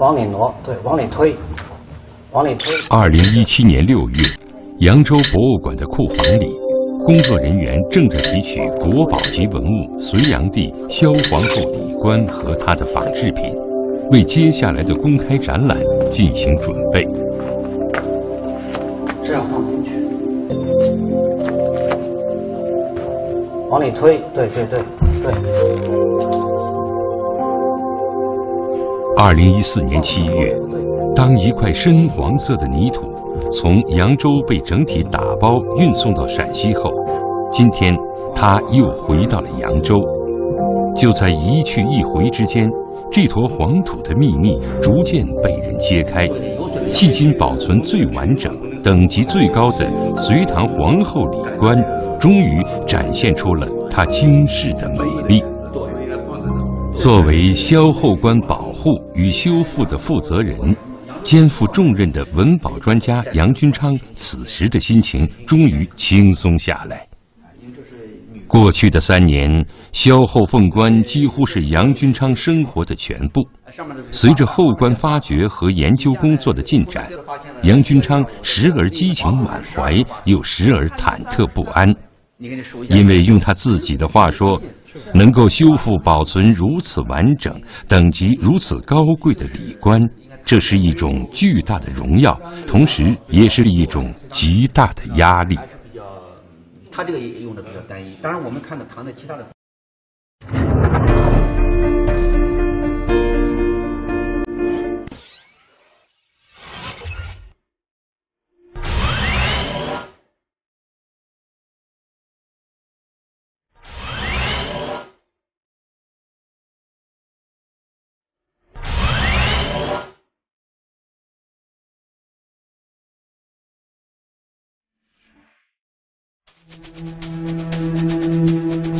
往里挪，对，往里推，往里推。二零一七年六月，扬州博物馆的库房里，工作人员正在提取国宝级文物隋炀帝萧皇后李冠和她的仿制品，为接下来的公开展览进行准备。这样放进去，往里推，对对对对。二零一四年七月，当一块深黄色的泥土从扬州被整体打包运送到陕西后，今天它又回到了扬州。就在一去一回之间，这坨黄土的秘密逐渐被人揭开。迄今保存最完整、等级最高的隋唐皇后礼冠，终于展现出了它惊世的美丽。作为萧后官宝护与修复的负责人，肩负重任的文保专家杨君昌，此时的心情终于轻松下来。过去的三年，萧后凤冠几乎是杨君昌生活的全部。随着后冠发掘和研究工作的进展，杨君昌时而激情满怀，又时而忐忑不安，因为用他自己的话说。能够修复保存如此完整、等级如此高贵的礼冠，这是一种巨大的荣耀，同时也是一种极大的压力。比较，他这个也用的比较单一。当然，我们看到唐的其他的。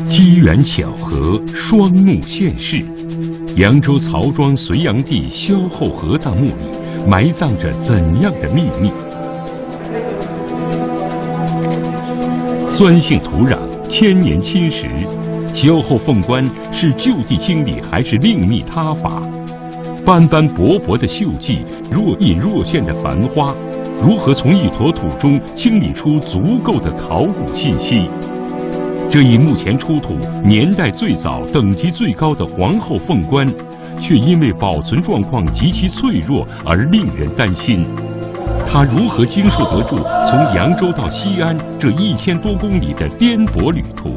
机缘巧合，双目现世，扬州曹庄隋炀帝萧后合葬墓里埋葬着怎样的秘密？酸性土壤，千年侵蚀，萧后凤冠是就地清理还是另觅他法？斑斑驳驳的锈迹，若隐若现的繁花。如何从一坨土中清理出足够的考古信息？这一目前出土年代最早、等级最高的皇后凤冠，却因为保存状况极其脆弱而令人担心。它如何经受得住从扬州到西安这一千多公里的颠簸旅途？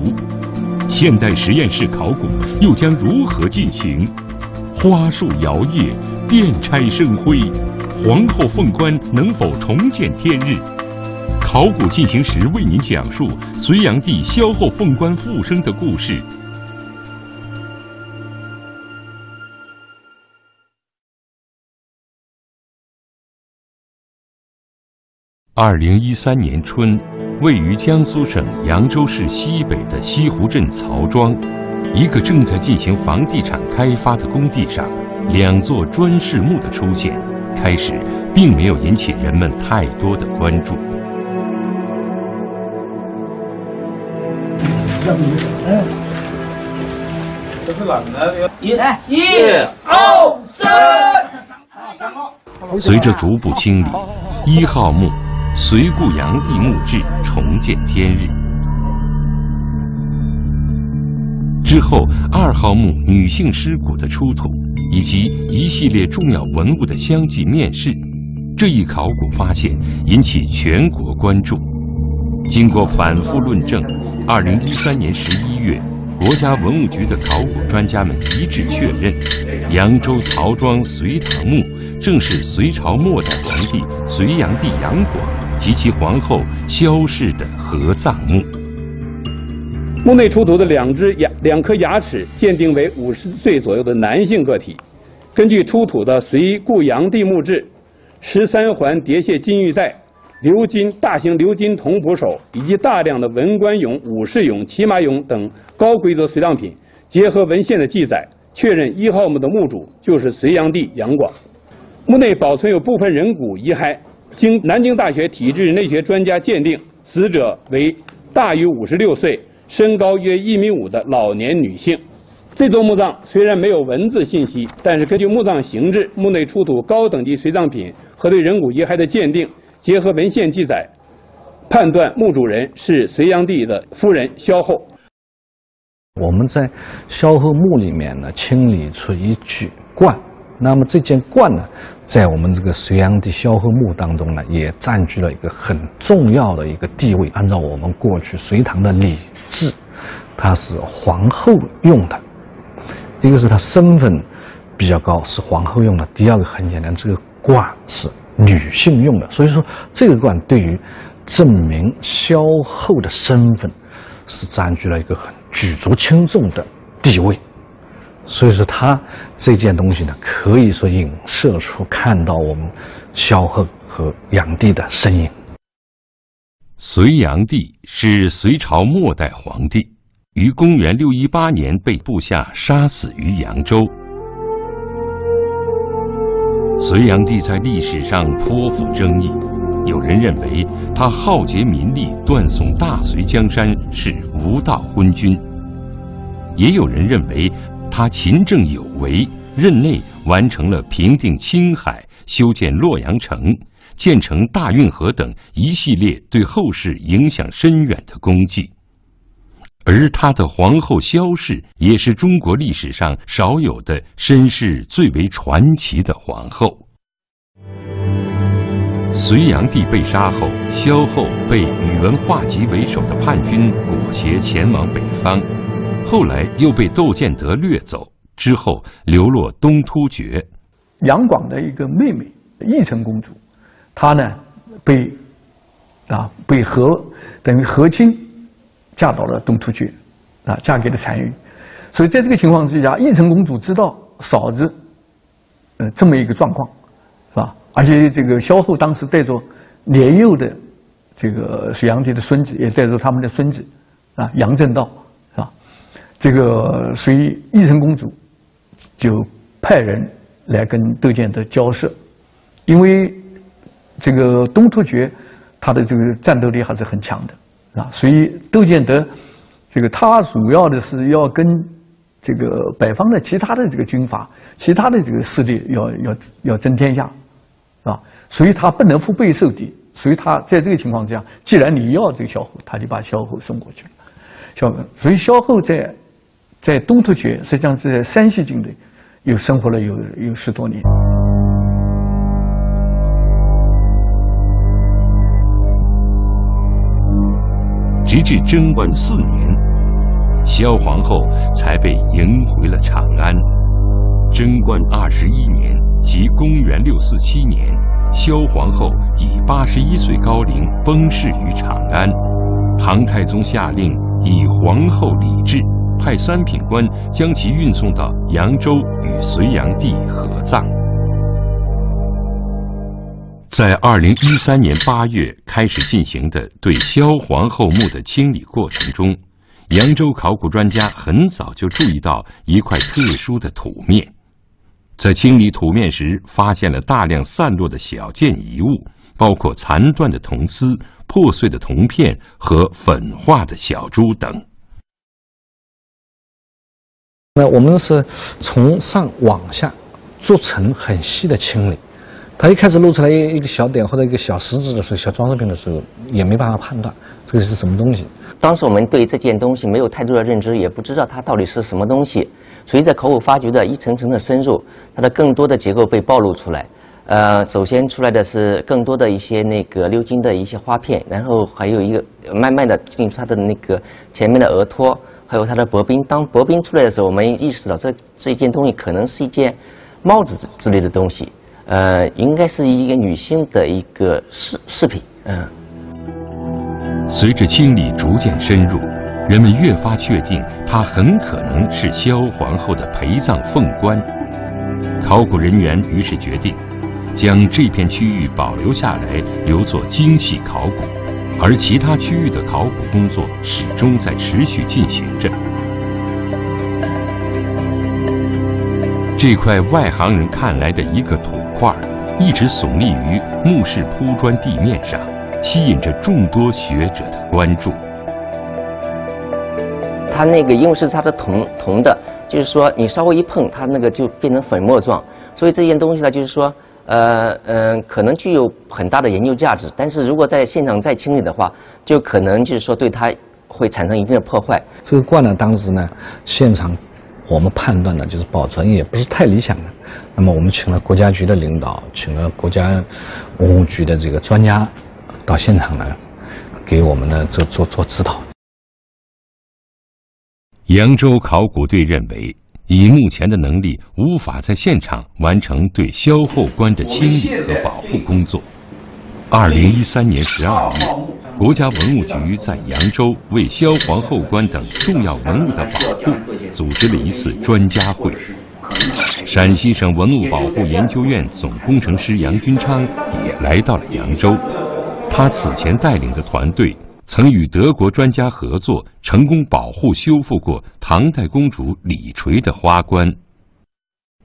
现代实验室考古又将如何进行？花树摇曳，电钗生辉。皇后凤冠能否重见天日？考古进行时为您讲述隋炀帝萧后凤冠复生的故事。二零一三年春，位于江苏省扬州市西北的西湖镇曹庄，一个正在进行房地产开发的工地上，两座砖室墓的出现。开始，并没有引起人们太多的关注。哎，这是哪的？一、一、二、三。随着逐步清理，一号墓隋故炀帝墓志重见天日。之后，二号墓女性尸骨的出土。以及一系列重要文物的相继面世，这一考古发现引起全国关注。经过反复论证，二零一三年十一月，国家文物局的考古专家们一致确认，扬州曹庄隋唐墓正是隋朝末代皇帝隋炀帝杨广及其皇后萧氏的合葬墓。墓内出土的两只牙、两颗牙齿鉴定为五十岁左右的男性个体。根据出土的隋故炀帝墓志、十三环叠谢金玉带、鎏金大型鎏金铜璞手以及大量的文官俑、武士俑、骑马俑等高规则随葬品，结合文献的记载，确认一号墓的墓主就是隋炀帝杨广。墓内保存有部分人骨遗骸，经南京大学体质内学专家鉴定，死者为大于五十六岁。身高约一米五的老年女性。这座墓葬虽然没有文字信息，但是根据墓葬形制、墓内出土高等级随葬品和对人骨遗骸的鉴定，结合文献记载，判断墓主人是隋炀帝的夫人萧后。我们在萧后墓里面呢，清理出一具冠。那么这件冠呢，在我们这个隋炀帝萧后墓当中呢，也占据了一个很重要的一个地位。按照我们过去隋唐的礼制，它是皇后用的。一个是她身份比较高，是皇后用的；第二个很简单，这个冠是女性用的。所以说，这个冠对于证明萧后的身份，是占据了一个很举足轻重的地位。所以说，它这件东西呢，可以说影射出看到我们萧后和炀帝的身影。隋炀帝是隋朝末代皇帝。于公元六一八年被部下杀死于扬州。隋炀帝在历史上颇富争议，有人认为他浩劫民力、断送大隋江山是无道昏君；也有人认为他勤政有为，任内完成了平定青海、修建洛阳城、建成大运河等一系列对后世影响深远的功绩。而他的皇后萧氏也是中国历史上少有的身世最为传奇的皇后。隋炀帝被杀后，萧后被宇文化及为首的叛军裹挟前往北方，后来又被窦建德掠走，之后流落东突厥。杨广的一个妹妹义成公主，她呢被啊被和等于和亲。嫁到了东突厥，啊，嫁给了单于，所以在这个情况之下，义成公主知道嫂子，呃，这么一个状况，是吧？而且这个萧后当时带着年幼的这个隋炀帝的孙子，也带着他们的孙子，啊，杨正道，是吧？这个所以义成公主就派人来跟窦建德交涉，因为这个东突厥他的这个战斗力还是很强的。啊，所以窦建德，这个他主要的是要跟这个北方的其他的这个军阀、其他的这个势力要要要争天下，啊，所以他不能腹背受敌，所以他在这个情况之下，既然你要这个萧后，他就把萧后送过去了。萧，所以萧后在在东突厥，实际上是在山西境内，又生活了有有十多年。直至贞观四年，萧皇后才被迎回了长安。贞观二十一年，即公元六四七年，萧皇后以八十一岁高龄崩逝于长安。唐太宗下令以皇后礼制，派三品官将其运送到扬州与隋炀帝合葬。在二零一三年八月开始进行的对萧皇后墓的清理过程中，扬州考古专家很早就注意到一块特殊的土面。在清理土面时，发现了大量散落的小件遗物，包括残断的铜丝、破碎的铜片和粉化的小珠等。那我们是从上往下做成很细的清理。他一开始露出来一一个小点或者一个小石子的时候，小装饰品的时候，也没办法判断这个是什么东西。当时我们对这件东西没有太多的认知，也不知道它到底是什么东西。随着考古发掘的一层层的深入，它的更多的结构被暴露出来。呃，首先出来的是更多的一些那个鎏金的一些花片，然后还有一个慢慢的进出它的那个前面的额托，还有它的薄冰。当薄冰出来的时候，我们意识到这这件东西可能是一件帽子之类的东西。呃，应该是一个女性的一个饰饰品，嗯。随着清理逐渐深入，人们越发确定她很可能是萧皇后的陪葬凤冠。考古人员于是决定，将这片区域保留下来，留作精细考古，而其他区域的考古工作始终在持续进行着。这块外行人看来的一个土块，一直耸立于墓室铺砖地面上，吸引着众多学者的关注。它那个因为是它的铜铜的，就是说你稍微一碰，它那个就变成粉末状。所以这件东西呢，就是说，呃嗯、可能具有很大的研究价值。但是如果在现场再清理的话，就可能就是说对它会产生一定的破坏。这个罐呢，当时呢，现场我们判断呢，就是保存也不是太理想的。那么我们请了国家局的领导，请了国家文物局的这个专家到现场来，给我们呢做做做指导。扬州考古队认为，以目前的能力，无法在现场完成对萧后棺的清理和保护工作。二零一三年十二月，国家文物局在扬州为萧皇后棺等重要文物的保护组织了一次专家会。陕西省文物保护研究院总工程师杨军昌也来到了扬州，他此前带领的团队。曾与德国专家合作，成功保护修复过唐代公主李垂的花冠。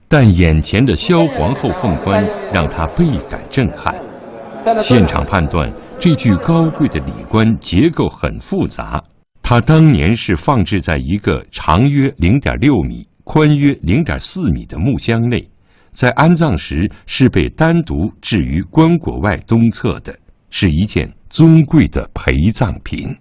但眼前的萧皇后凤冠让他倍感震撼。现场判断，这具高贵的礼棺结构很复杂。它当年是放置在一个长约零点六米、宽约零点四米的木箱内，在安葬时是被单独置于棺椁外东侧的，是一件。尊贵的陪葬品。